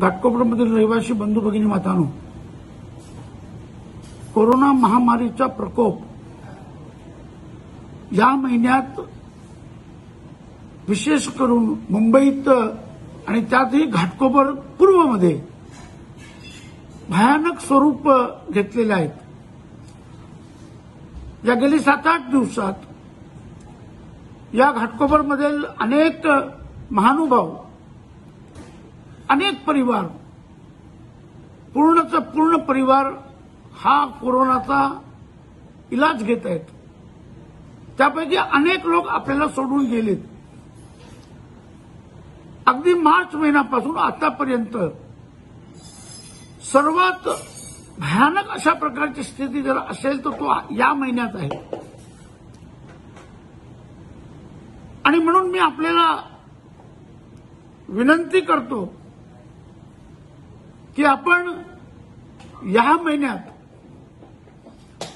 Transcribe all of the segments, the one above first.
घाटकोपरमधील रहिवासी बंधू भगिनी मातानो कोरोना महामारीचा प्रकोप या महिन्यात विशेष करून मुंबईत आणि त्यातही घाटकोपर पूर्वमध्ये भयानक स्वरूप घेतलेले आहेत. या गेली सात आठ दिवसात या घाटकोपरमधील अनेक महानुभाव अनेक परिवार. पूर्णचा पूर्ण परिवार हा कोरोनाचा इलाज घेत आहेत. त्यापैकी अनेक लोक आपल्याला सोडून गेलेत. अगदी मार्च महिन्यापासून आतापर्यंत सर्वात भयानक अशा प्रकारची स्थिती जर असेल तर तो या महिन्यात आहे. आणि म्हणून मी आपल्याला विनंती करतो की आपण या महिन्यात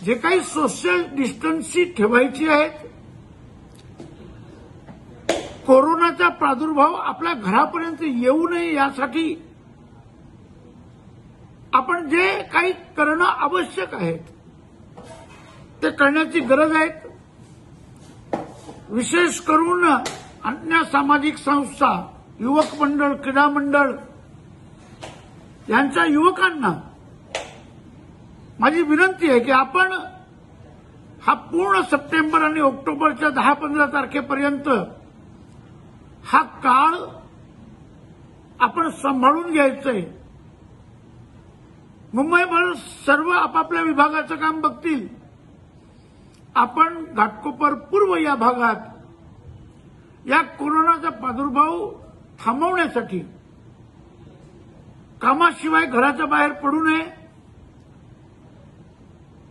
जे काही सोशल डिस्टन्सी ठेवायची आहेत कोरोनाचा प्रादुर्भाव आपल्या घरापर्यंत येऊ नये यासाठी आपण जे काही करणं आवश्यक आहे ते करण्याची गरज आहे. विशेष करून अन्य सामाजिक संस्था युवक मंडळ क्रीडा मंडळ यांच्या युवकांना माझी विनंती आहे की आपण हा पूर्ण सप्टेंबर आणि ऑक्टोबरच्या दहा पंधरा तारखेपर्यंत हा काळ आपण सांभाळून घ्यायचंय. मुंबईभर सर्व आपापल्या विभागाचं काम बघतील. आपण घाटकोपर पूर्व या भागात या कोरोनाचा प्रादुर्भाव थांबवण्यासाठी कामाशिवाय घराच्या बाहेर पडू नये.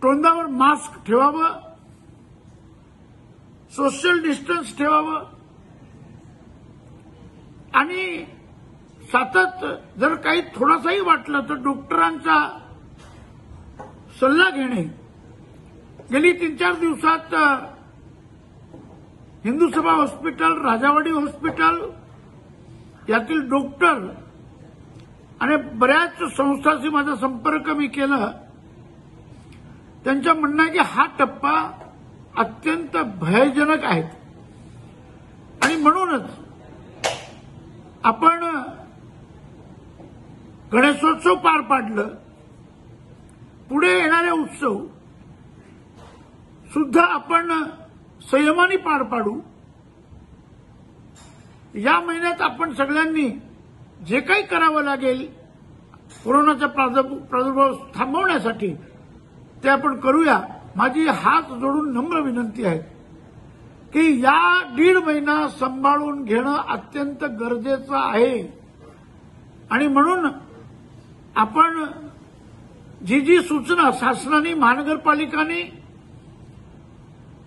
तोंडावर मास्क ठेवावं. सोशल डिस्टन्स ठेवावं. आणि सतत जर काही थोडासाही वाटलं तर डॉक्टरांचा सल्ला घेणे. गेली तीन चार दिवसात हिंदू सभा हॉस्पिटल राजावाडी हॉस्पिटल यातील डॉक्टर आणि बऱ्याच संस्थांशी माझा संपर्क मी केला. त्यांच्या म्हणणं आहे की हा टप्पा अत्यंत भयजनक आहे. आणि म्हणूनच आपण गणेशोत्सव पार पाडलं. पुढे येणारे उत्सव सुद्धा आपण संयमाने पार पाडू. या महिन्यात आपण सगळ्यांनी जे काही करावं लागेल कोरोनाचा प्रादुर्भाव थांबवण्यासाठी ते आपण करूया. माझी हात जोडून नम्र विनंती आहे की या दीड महिना सांभाळून घेणं अत्यंत गरजेचं आहे. आणि म्हणून आपण जी जी सूचना शासनाने महानगरपालिकाने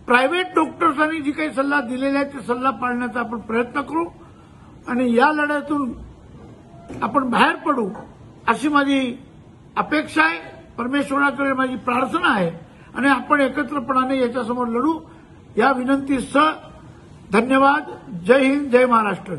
प्रायव्हेट डॉक्टर्सांनी जी काही सल्ला दिलेला आहे ते सल्ला पाळण्याचा आपण प्रयत्न करू. आणि या लढ्यातून आपण बाहेर पडू अशी माझी अपेक्षा आहे. परमेश्वराकडे माझी प्रार्थना आहे. आणि आपण एकत्रपणाने याच्यासमोर लढू. या विनंतीसह धन्यवाद. जय हिंद जय महाराष्ट्र.